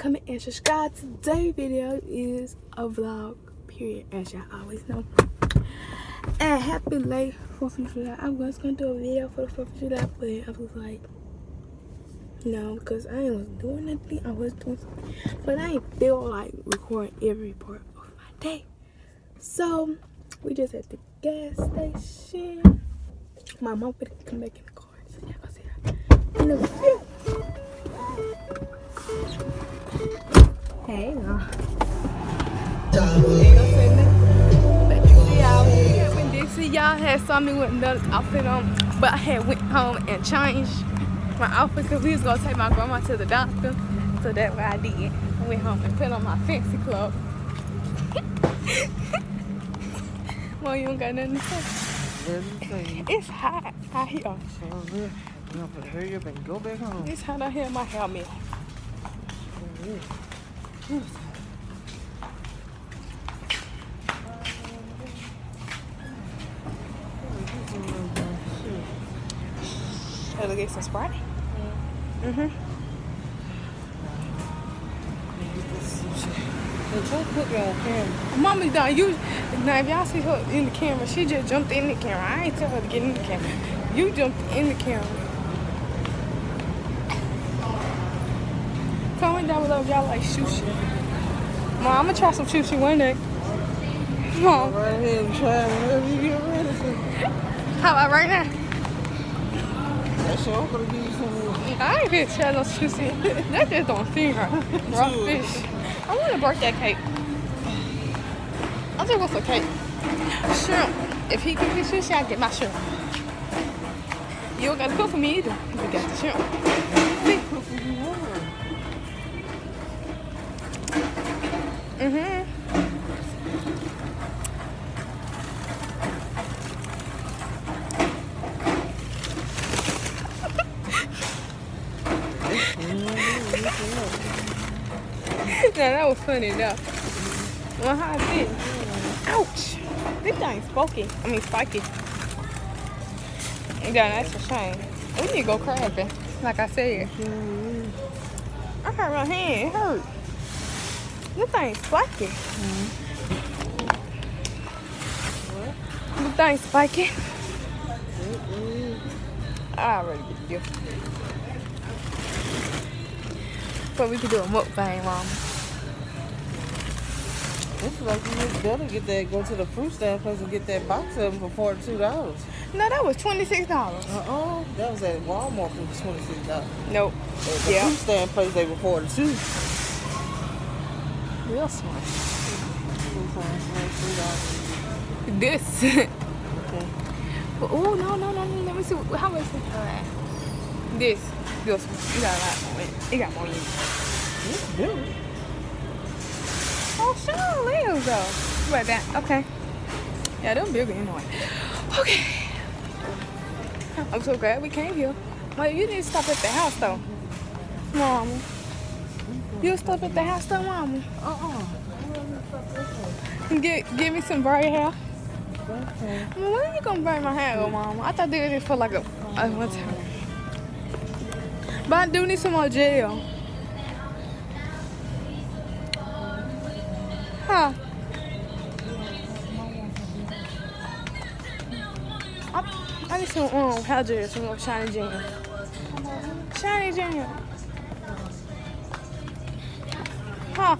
and subscribe. Today's video is a vlog, period, as y'all always know. And happy late 4th of July. I was gonna do a video for the 4th of July, but I was like, no, because I was doing nothing. I was doing something, but I ain't feel like recording every part of my day. So we just at the gas station. My mom would come back in the car, so y'all gonna see her in a few. Hey, no. Gonna say nothing. But Dixie, y'all, when Dixie, y'all had saw me with another outfit on, but I had went home and changed my outfit because we was gonna take my grandma to the doctor. So that's what I did. I went home and put on my fancy clothes. Well, you don't got nothing to say. It's hot out here. So good. You know, but hurry up and go back home. It's hot out here. My helmet. melt. To get some Sprite. Mm-hmm. Me camera. Mommy you now if y'all see her in the camera, she just jumped in the camera. I ain't tell her to get in the camera. You jumped in the camera. Comment down below if y'all like sushi. Mom, I'm gonna try some sushi one day. Go Mom, right ahead and try you get ready to. how about right now? That's your uncle to give you some. I ain't gonna try no sushi. that just don't seem right. Raw fish. I want a birthday cake. I just want some cake. Shrimp. If he give me sushi, I get my shrimp. You don't gotta cook for me either. You got the shrimp. Funny enough. Well, how I did. Ouch. This thing's spooky. I mean spiky. Yeah, that's a shame. We need to go crabbing. Like I said. I hurt my hand. It hurt. This thing's spiky. This thing's spiky. I already get the gift. But we could do a mukbang, mom. This is like you better get that, go to the fruit stand place and get that box of them for forty-two dollars. No, that was $26. Uh-uh. That was at Walmart for twenty-six dollars. Nope. At the Yeah. fruit stand place they were forty-two. Real smart. $3. This. Okay. oh, no, no, no, no. Let me see. How much? This. This. You got a lot more. it. It got more in it. It's big. Sure, lives though. What that? Okay. Yeah, them bigger anyway. Okay. I'm so glad we came here. Well, you didn't stop at the house though, Mama. You stop at the house though, Mama. Uh-uh. Get give me some braid hair. Okay. Well, when are you gonna braid my hair, though, Mama? I thought they were just for like a, a one time. But I do need some more gel. Huh? I, I need some um gel, some more shiny gel. Shiny gel. Huh?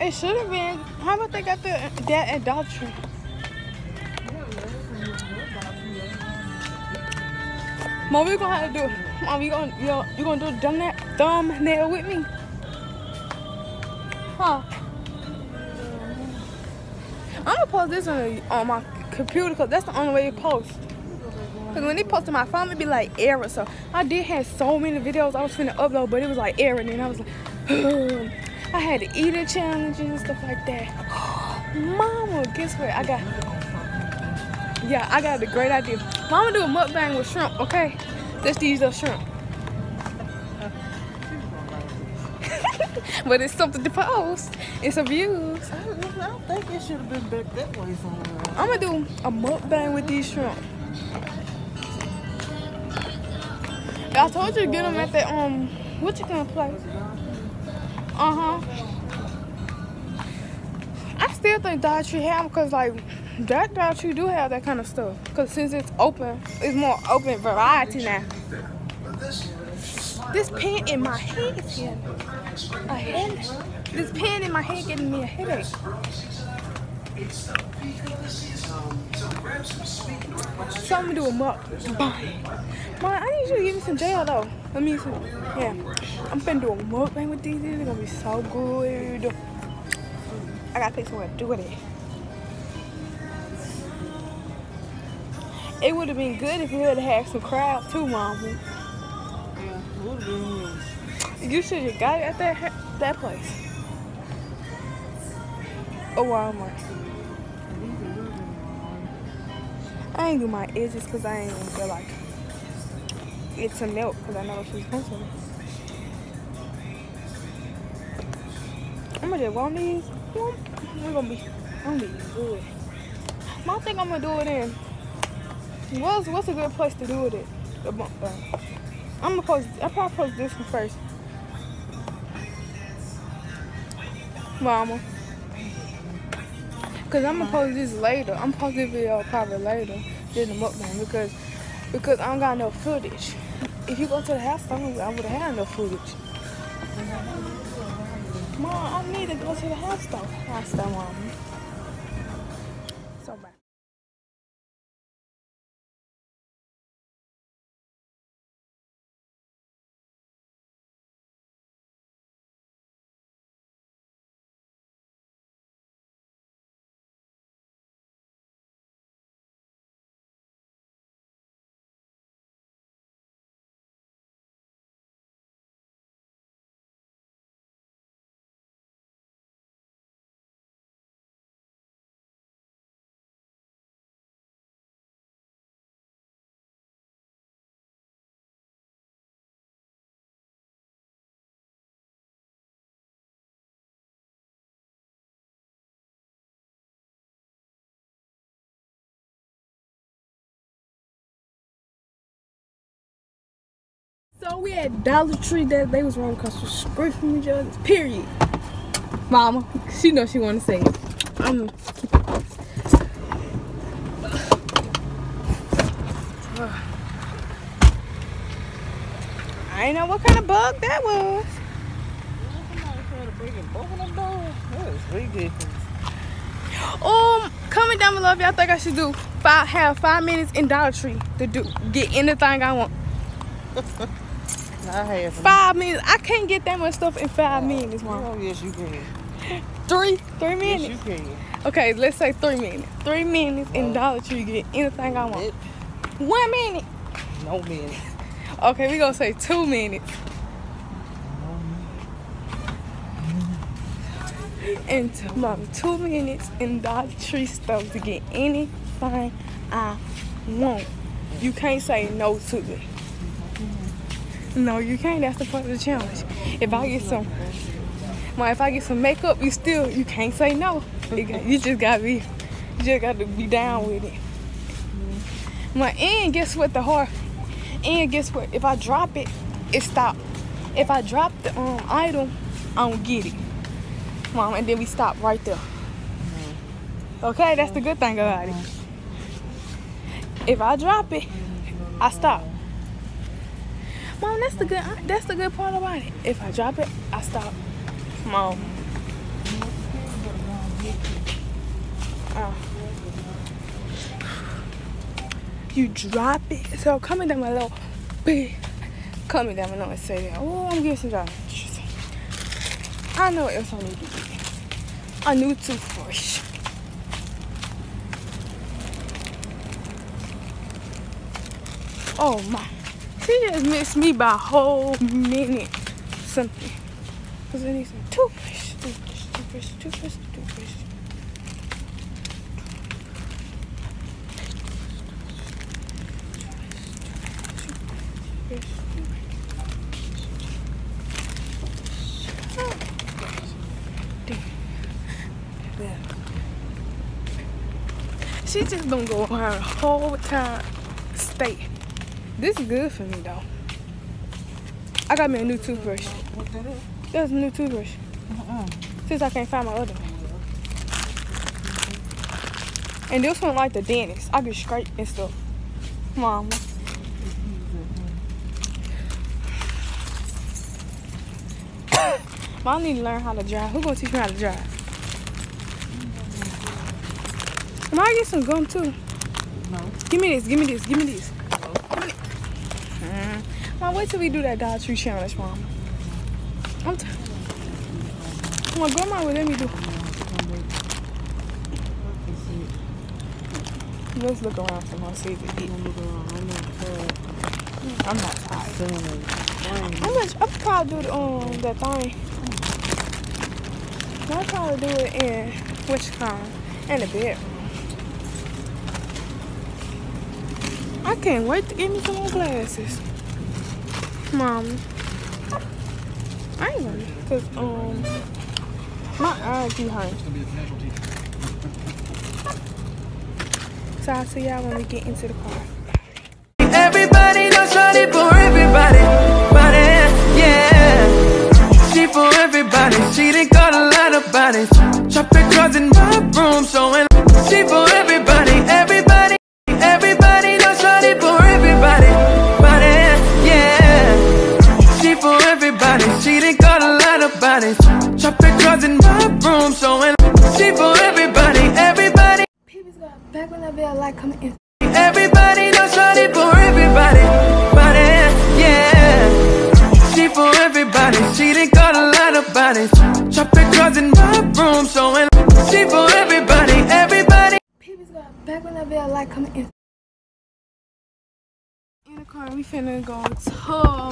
It should have been. How about they got the that Tree? Mom, we gonna have to do. Mom, you gonna you gonna, do a thumbnail with me? Huh? I'm gonna post this on, on my computer because that's the only way you post. Cause when they post on my phone, it be like error. So I did have so many videos I was finna upload, but it was like error, and then I was like, I had to eat a challenge and stuff like that. Mama, guess what? I got. Yeah, I got a great idea. Mama do a mukbang with shrimp, okay? Just use those shrimp. but it's something to post. It's a views. I don't think it should have been back that way somewhere. I'm gonna do a mukbang with these shrimp. I told you to get them at the um what you gonna play? Uh huh. I still think Dollar Tree have because like that Dollar Tree do have that kind of stuff. Cause since it's open, it's more open variety now. This pen in my head is getting a head. This pen in my head getting me a headache. So I'm gonna do a mukbang. Mom, I need you to give me some jail though. Let me see. Yeah. I'm finna do a mukbang with these. Are gonna be so good. I gotta think somewhere to do it. It would have been good if we had had some crab too, Mama. Yeah, would have been You should have got it at that that place. Oh, Walmart. I ain't do my edges because I ain't gonna feel like it's a milk because I know it's expensive. I'm gonna just want these. We're gonna be, I'm gonna be good. I think I'm gonna do it in. What's what's a good place to do it at? Uh, I'm gonna post. I probably post this one first. Mama. Cause I'm gonna post this later. I'm post this video probably later than the mukbang because because I don't got no footage. If you go to the house, I would have had no footage. Mom, I need to go to the house though. House though, mom. So we had Dollar Tree that they was wrong because we straight from each other. Period. Mama, she know she want to say it. I'm. I know what kind of bug that was. Um, comment down below if y'all think I should do five have five minutes in Dollar Tree to do get anything I want. Five minutes. I can't get that much stuff in five oh, minutes, mom. Oh, yes, you can. Three, three minutes? Yes, you can. Okay, let's say three minutes. Three minutes in Dollar Tree get anything I want. One minute. no minute. Okay, we gonna say two minutes. And mom, two minutes in Dollar Tree store to get anything I want. You can't say no to it. No, you can't. That's the part of the challenge. If I get some, well, if I get some makeup, you still you can't say no. You, got- you just gotta be, you just gotta be down with it. My and guess what? The hard and guess what? If I drop it, it stop. If I drop the um item, I don't get it. Mom, and then we stop right there. Okay, that's the good thing about it. If I drop it, I stop. Mom, that's the good that's the good part about it. If I drop it, I stop. Mom. Oh. You drop it. So comment down below. Comment down below and say that. Oh, I'm getting some dollars. I know what else I need to get. A new toothbrush. Oh my. She just missed me by a whole minute. Something. Because I need some toothbrush. Toothbrush, toothbrush, toothbrush, toothbrush. She just gonna go her whole time state. This is good for me though. I got me a new toothbrush. What that is? A new toothbrush. Uh-uh. Since I can't find my other one. And this one like the dentist. I can scrape and stuff. Mom. Mom need to learn how to drive. Who gonna teach me how to drive? Am I get some gum too? No. Give me this, give me this, give me this. Mom, wait till we do that Tree challenge, Mom. I'm t- my grandma would let me do. Let's look around for my see if it eat. I'm not tired. I'm gonna, I'll probably do the, um, that thing. I'll probably do it in which kind? In the bedroom. I can't wait to get me some more glasses. Mom. I ain't gonna, cause, um, my eyes be hurting. So I'll see y'all when we get into the car. Everybody knows Shawty for everybody, body, yeah. She for everybody, she done got a lot of bodies. Shop pictures in my room, showing she for Everybody knows Shawty for everybody, body, yeah. She for everybody, she done got a lot of bodies. Shop pictures in my room, showing she for everybody, everybody. People's got back when that bell light coming in. In the car, we finna go to.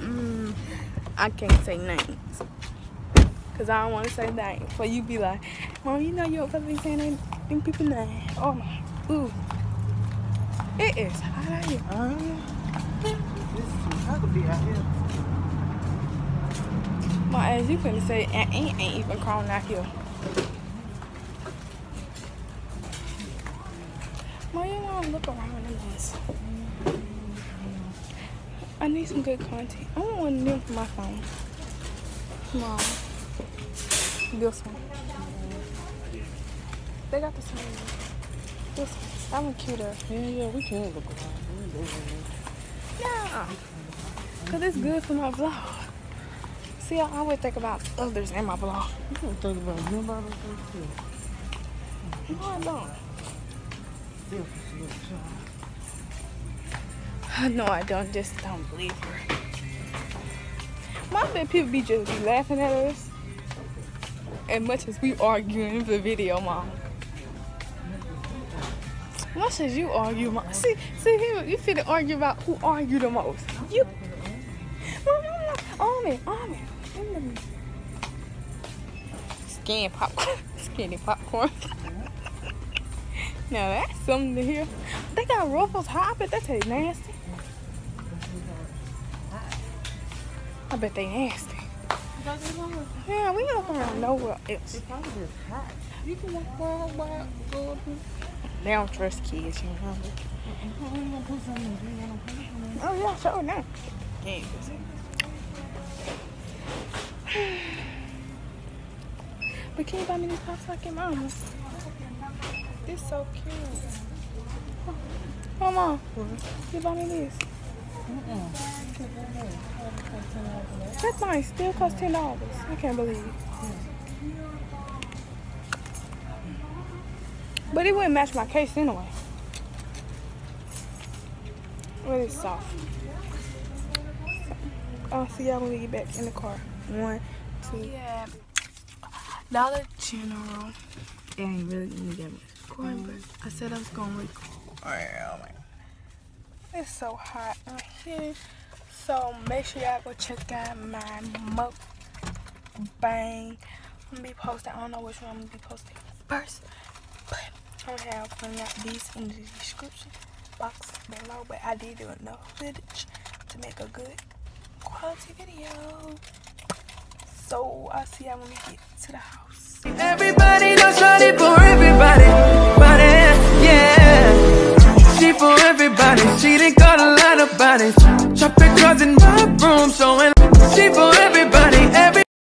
Mm, I can't say names. Cause I don't want to say names. But you be like, Mom, you know you don't be saying them, people names. Oh my, ooh. It is hot out here. Uh, this is too hot to be out here. My ass, you couldn't say ain't, ain't even crawling out here. Why you want to look around in this? I need some good content. I want one of them for my phone. Mom. This one. They got the same. This one cuter. Yeah, yeah, we can look around. We can go around. Yeah. Cause it's good for my vlog. See, I always think about others in my vlog. You don't think about nobody else too. No, I don't. Still, for sure, sure. No, I don't. Just don't believe her. My bet people be just be laughing at us. As much as we arguing in the video, mom. Much as you argue, mom. See, see here, you finna argue about who argue the most. You. Army, army. Skin popcorn. Skinny popcorn. now that's something to hear. They got ruffles high. I bet that taste nasty. I bet they nasty. Yeah, we don't come around nowhere else. It's probably just hot. You can walk around by go up here. They don't trust kids, you know. We gonna put something in here. I'm gonna put something in. Oh yeah, sure now. Can't. But can you buy me these pops like your mama? It's so cute. Mama, can you buy me this? That thing still cost ten dollars. I can't believe it. But it wouldn't match my case anyway. Really soft. I'll see y'all when we get back in the car. One, two. Yeah. Dollar General. It ain't really gonna get much recording, but I said I was gonna record. Oh my. It's so hot out here. So make sure y'all go check out my mukbang. I'm gonna be posting. I don't know which one I'm gonna be posting first, but I'm gonna have one of these in the description box below. But I did do enough footage to make a good quality video. So I'll see y'all when we get to the house. Everybody knows Shawty for everybody, body, yeah. She for everybody, she done got a lot of bodies guns in my room, so she for every